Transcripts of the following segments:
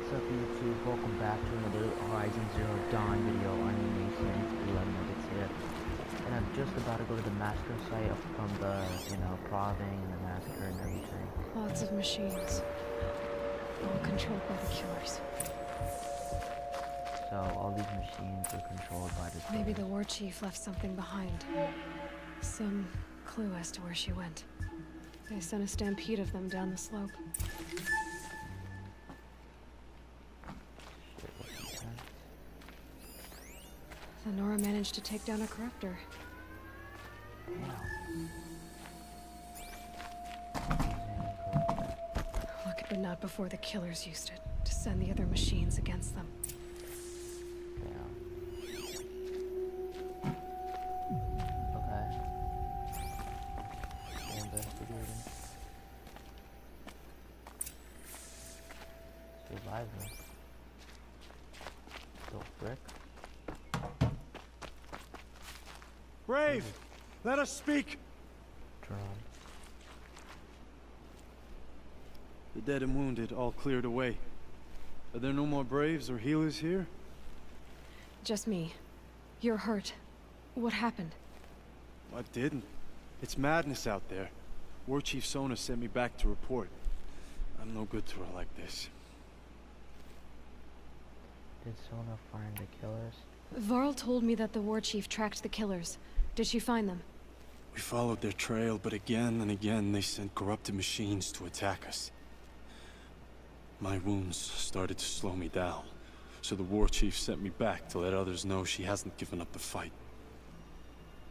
What's up YouTube? Welcome back to another Horizon Zero Dawn video. I'm Mason, it's Blood Nuggets here. And I'm just about to go to the master site from the, you know, proving and the massacre and everything. Lots of machines. All controlled by the killers. So all these machines are controlled by the Maybe the war chief left something behind. Some clue as to where she went. They sent a stampede of them down the slope. The Nora managed to take down a corruptor. Look, but not before the killers used it to send the other machines against them. Let us speak! Drum. The dead and wounded all cleared away. Are there no more Braves or healers here? Just me. You're hurt. What happened? I didn't. It's madness out there. War Chief Sona sent me back to report. I'm no good to her like this. Did Sona find the killers? Varl told me that the war chief tracked the killers. Did she find them? We followed their trail, but again and again they sent corrupted machines to attack us. My wounds started to slow me down, so the War Chief sent me back to let others know she hasn't given up the fight.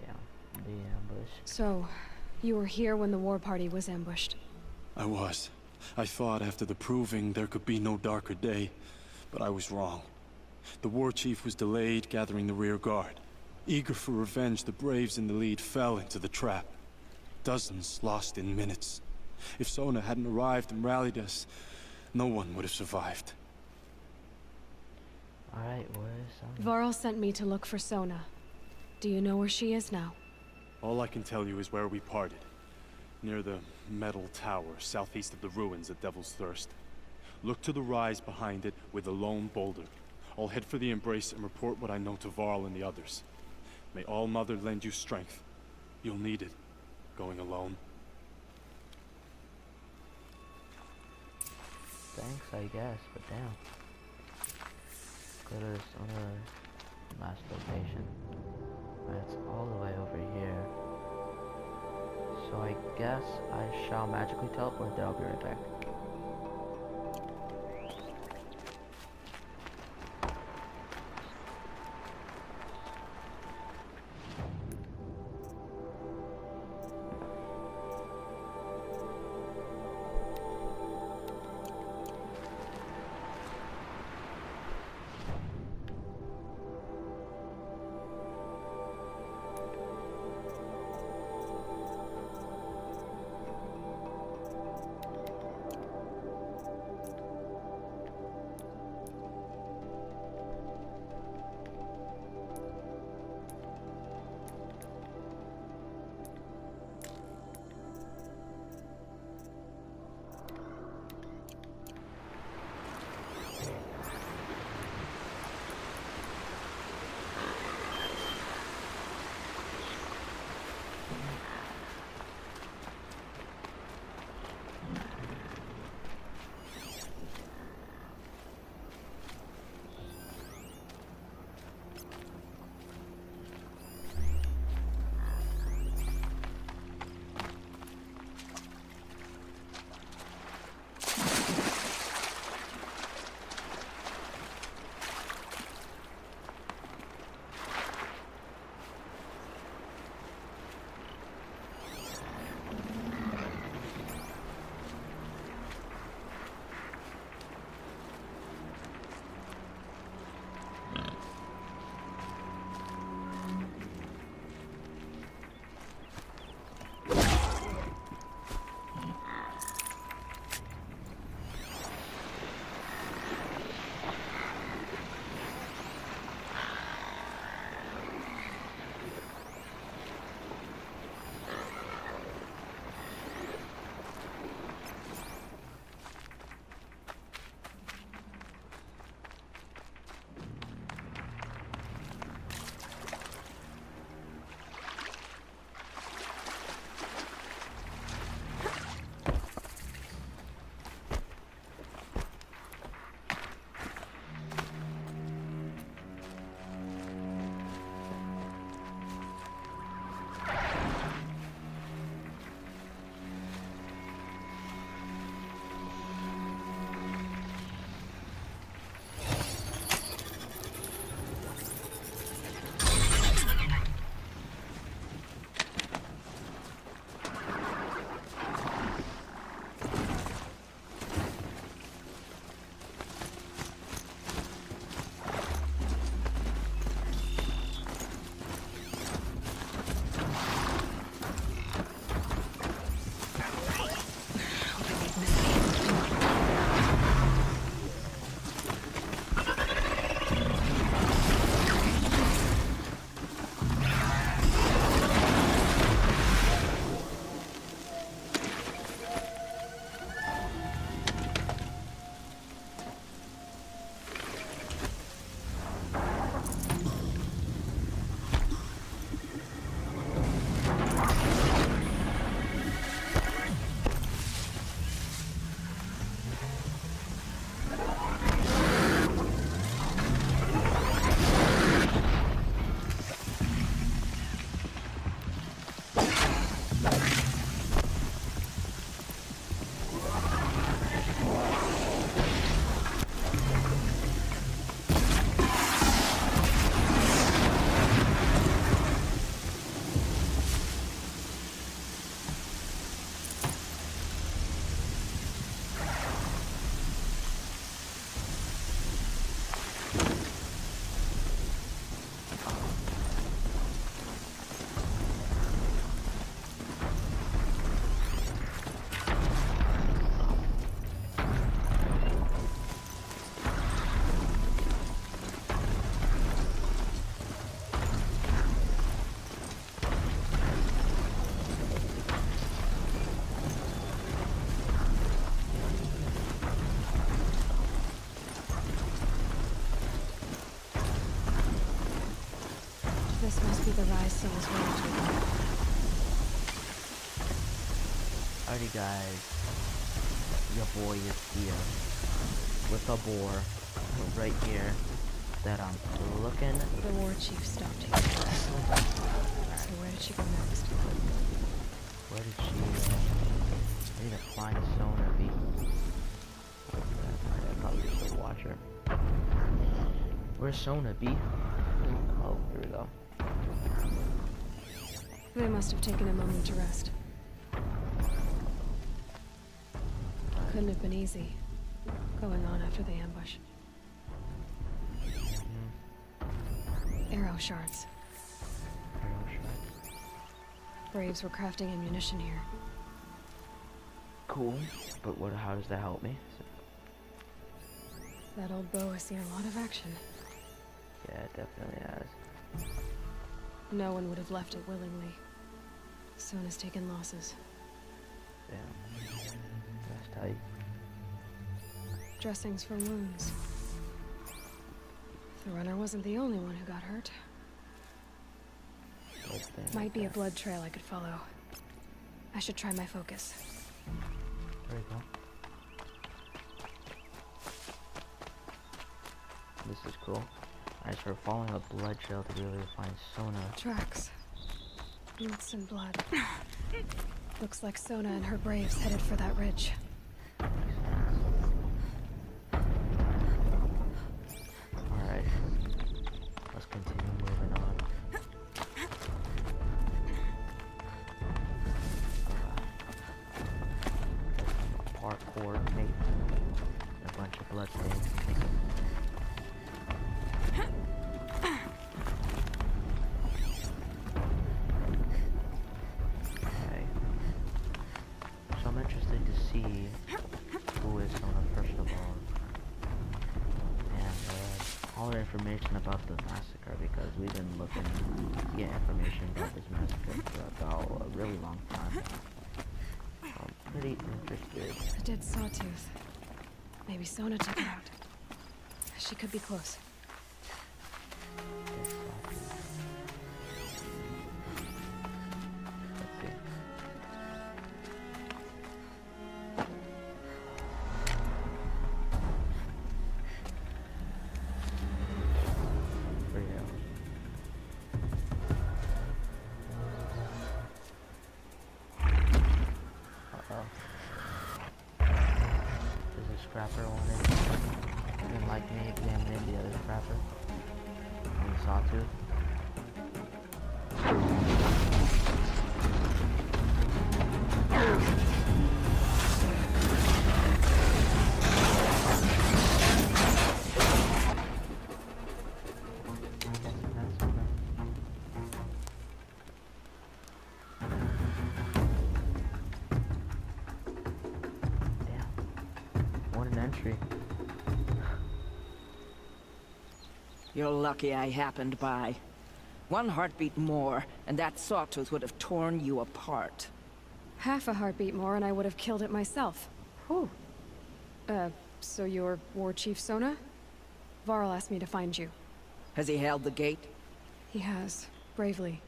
Yeah. The ambush. So, you were here when the war party was ambushed. I was. I thought after the proving there could be no darker day, but I was wrong. The war chief was delayed gathering the rear guard. Eager for revenge, the Braves in the lead fell into the trap. Dozens lost in minutes. If Sona hadn't arrived and rallied us, no one would have survived. Alright, where is Sona? Varl sent me to look for Sona. Do you know where she is now? All I can tell you is where we parted. Near the metal tower, southeast of the ruins at Devil's Thirst. Look to the rise behind it with a lone boulder. I'll head for the embrace and report what I know to Varl and the others. May All Mother lend you strength. You'll need it, going alone. Thanks, I guess, but damn. Go to this other last location. That's all the way over here. So I guess I shall magically teleport there. I'll be right back. The rise willing to Alrighty guys, your boy is here with a boar right here that I'm looking. The war chief stopped here. So where did she go next? Where did she? Uh, I need to find Sona be. I probably should watch her. Where's Sona be? Oh, here we go. They must have taken a moment to rest. Couldn't have been easy, going on after the ambush. Mm-hmm. Arrow shards. Arrow shards. Braves were crafting ammunition here. Cool, but what? How does that help me? That old bow has seen a lot of action. Yeah, it definitely has. No one would have left it willingly. Sona's taken losses. Damn. That's tight. Dressings for wounds. The runner wasn't the only one who got hurt. Might be a blood trail I could follow. I should try my focus. there. We go. This is cool. I start following a blood trail to be able to find Sona. Tracks. Boots and blood. Looks like Sona and her braves headed for that ridge. About the massacre because we've been looking to get information about this massacre for about a really long time I'm pretty interested. A dead sawtooth. Maybe Sona took it out. She could be close. You're lucky I happened by. One heartbeat more, and that sawtooth would have torn you apart. Half a heartbeat more and I would have killed it myself. Whew. Uh, so you're War Chief Sona? Varl asked me to find you. Has he held the gate? He has, bravely.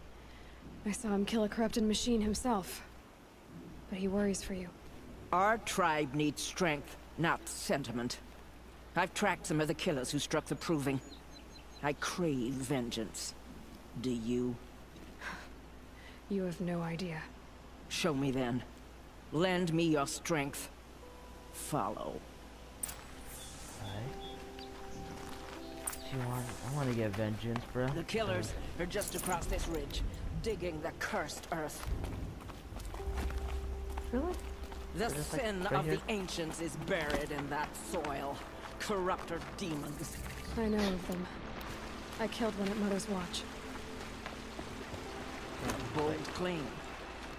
I saw him kill a corrupted machine himself. But he worries for you. Our tribe needs strength, not sentiment. I've tracked some of the killers who struck the Proving. I crave vengeance. Do you? You have no idea. Show me then. Lend me your strength. Follow. Alright. Do you want I wanna get vengeance, bro. The killers are just across this ridge, digging the cursed earth. Really? The They're just, like, sin right of here? the ancients is buried in that soil. Corrupter demons. I know of them. I killed one at Mother's Watch. A bold claim.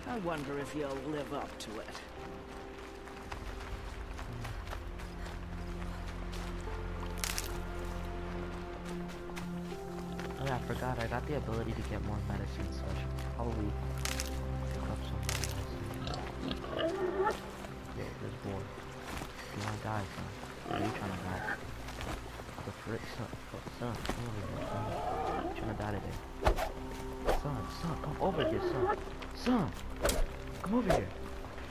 I wonder if you'll live up to it. Oh yeah, I forgot. I got the ability to get more medicine, so I should probably Son, come over here.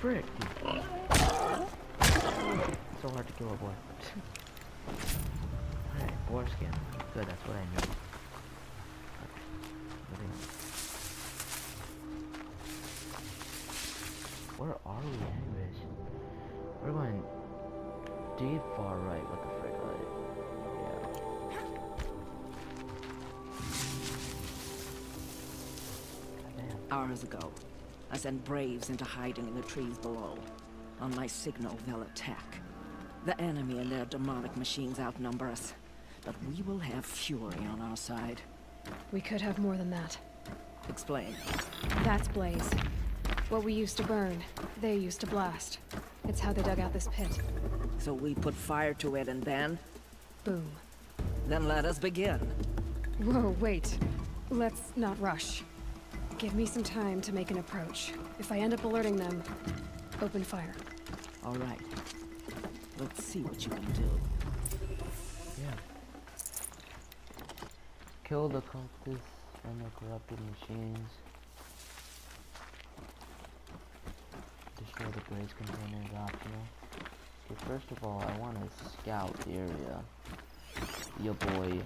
Frick, so hard to kill a boy. Alright, boar skin. Good, that's what I need. Hours ago, I sent Braves into hiding in the trees below. On my signal, they'll attack. The enemy and their demonic machines outnumber us. But we will have Fury on our side. We could have more than that. Explain. That's Blaze. What we used to burn, they used to blast. It's how they dug out this pit. So we put fire to it and then? Boom. Then let us begin. Whoa, wait. Let's not rush. Give me some time to make an approach. If I end up alerting them, open fire. All right. Let's see what you can do. Yeah. Kill the cultists and the corrupted machines. Destroy the blaze containers optional. Okay, first of all, I want to scout the area. Your boy.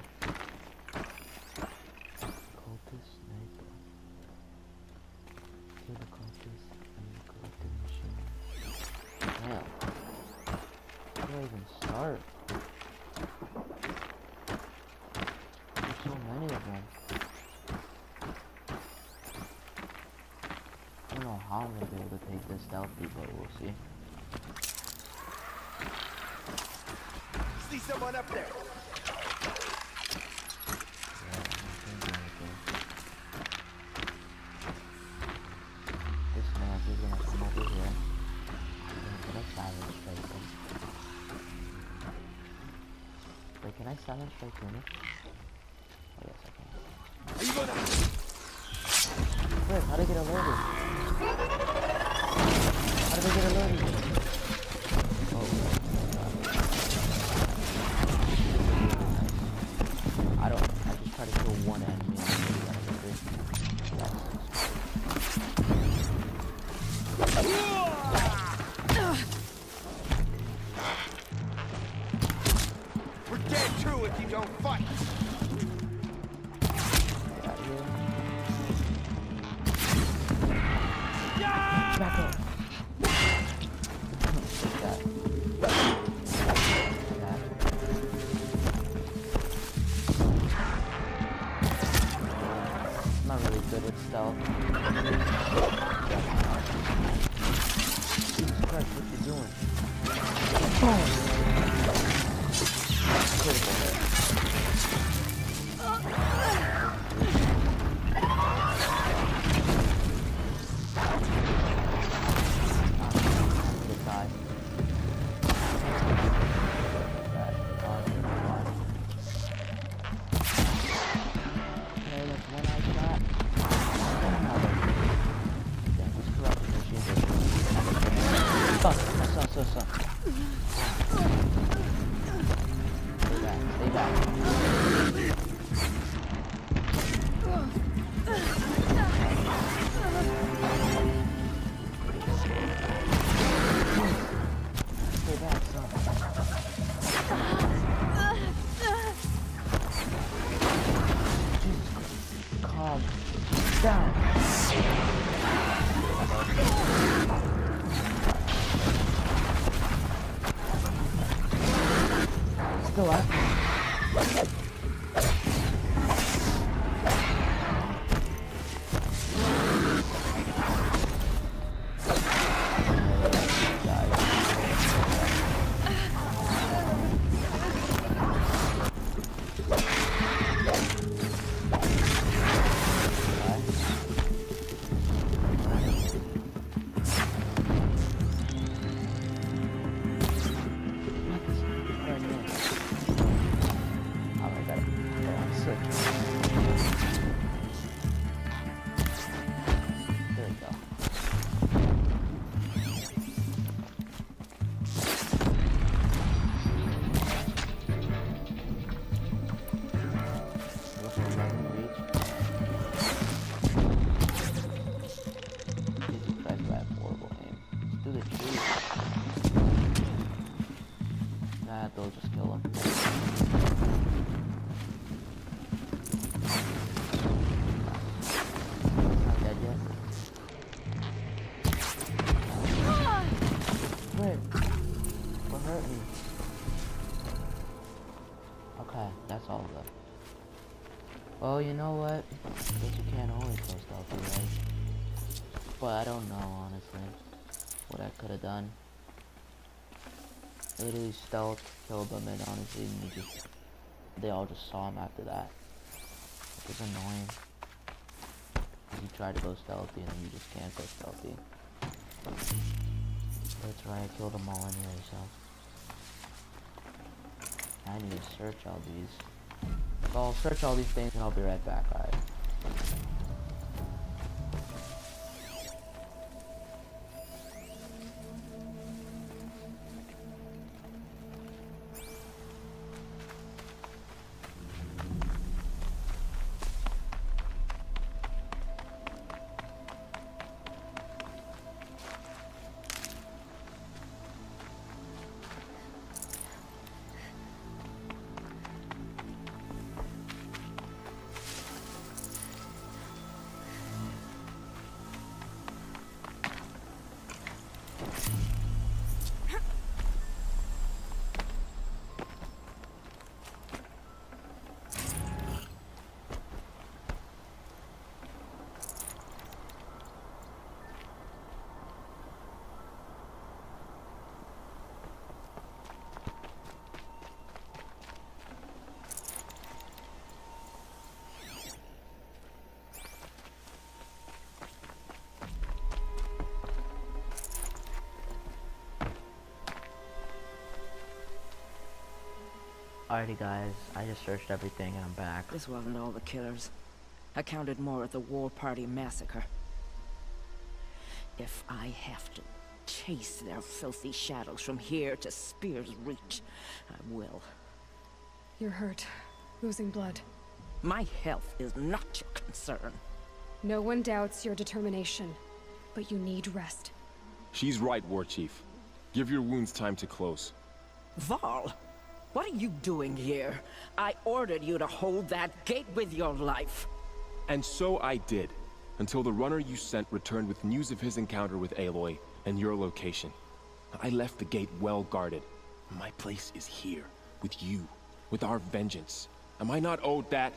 Strike him. Wait, can I silence strike him? Oh yes, I can. Are you gonna? Wait, how did I get alerted? How did I get alerted? Oh, But I don't know, honestly, what I could have done. Literally stealth, killed them, and honestly, you just, they all just saw him after that. It was annoying. You try to go stealthy, and then you just can't go stealthy. That's right, I killed them all anyway, so. I need to search all these. So I'll search all these things and I'll be right back, alright? Alrighty guys, I just searched everything and I'm back. This wasn't all the killers. I counted more at the War Party massacre. If I have to chase their filthy shadows from here to Spear's Reach, I will. You're hurt. Losing blood. My health is not your concern. No one doubts your determination, but you need rest. She's right, War Chief. Give your wounds time to close. Varl, what are you doing here? I ordered you to hold that gate with your life. And so I did, until the runner you sent returned with news of his encounter with Aloy and your location. I left the gate well guarded. My place is here, with you, with our vengeance. Am I not owed that?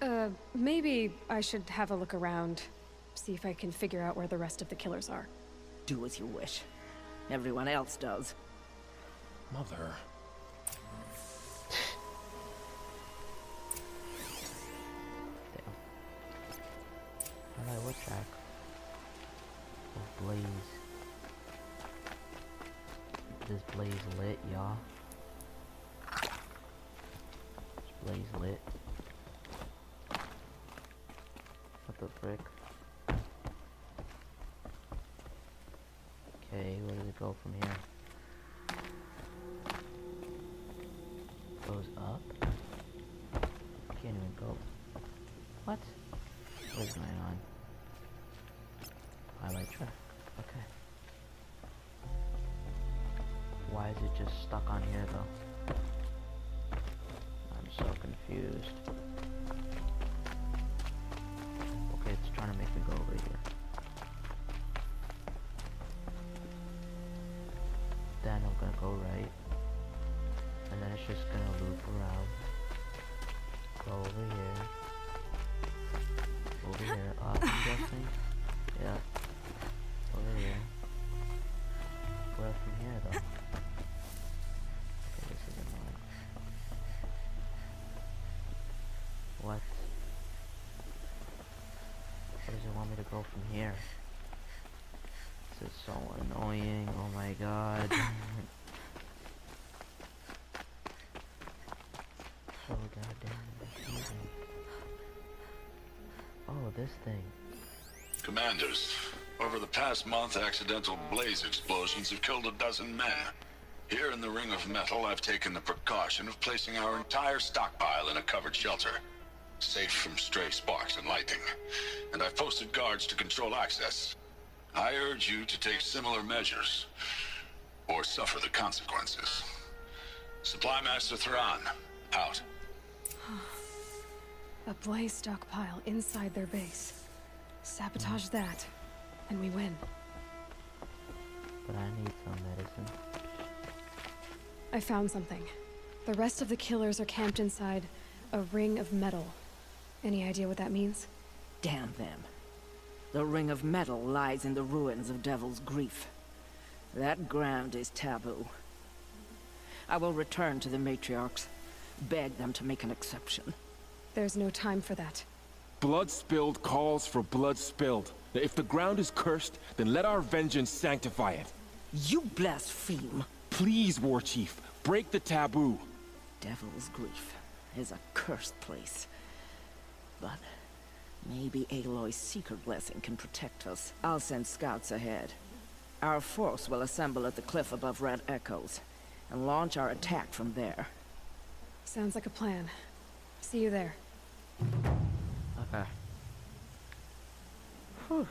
Uh, maybe I should have a look around. See if I can figure out where the rest of the killers are. Do as you wish. Everyone else does. Mother. Damn. Alright, what track? Oh, Blaze. This Blaze lit, y'all. This Blaze lit. What the frick? Okay, where does it go from here? Goes up? Can't even go. What? What is going on? Highlight track. Okay. Why is it just stuck on here though? I'm so confused. Okay, it's trying to make me go over here. Then I'm gonna go right. Just gonna loop around. Go over here. Over here. Up, I'm guessing. Yeah. Over here. Where from here though? Okay, this is annoying. What? Where does it want me to go from here? This is so annoying. Oh my god. this thing. Commanders, over the past month, accidental blaze explosions have killed a dozen men. Here in the Ring of Metal, I've taken the precaution of placing our entire stockpile in a covered shelter. Safe from stray sparks and lightning. And I've posted guards to control access. I urge you to take similar measures. or suffer the consequences. Supply Master Thran, out. A blaze stockpile inside their base. Sabotage that, and we win. But I need some medicine. I found something. The rest of the killers are camped inside a ring of metal. Any idea what that means? Damn them. The ring of metal lies in the ruins of Devil's Grief. That ground is taboo. I will return to the matriarchs, beg them to make an exception. There's no time for that. Blood spilled calls for blood spilled. If the ground is cursed, then let our vengeance sanctify it. You blaspheme! Please, War Chief, break the taboo. Devil's Grief is a cursed place. But maybe Aloy's secret blessing can protect us. I'll send scouts ahead. Our force will assemble at the cliff above Red Echoes, and launch our attack from there. Sounds like a plan. See you there. Okay. Whew.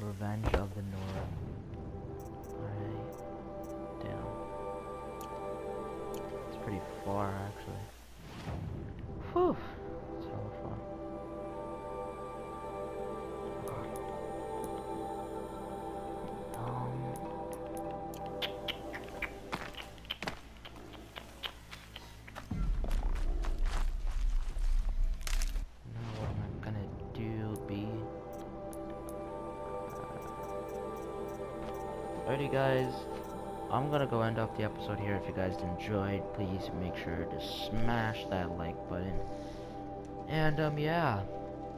Revenge of the Nora. Alright. Damn. It's pretty far actually. Whew. Guys, I'm gonna go end off the episode here. If you guys enjoyed, please make sure to smash that like button. And um yeah,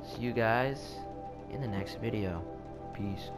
see you guys in the next video. Peace.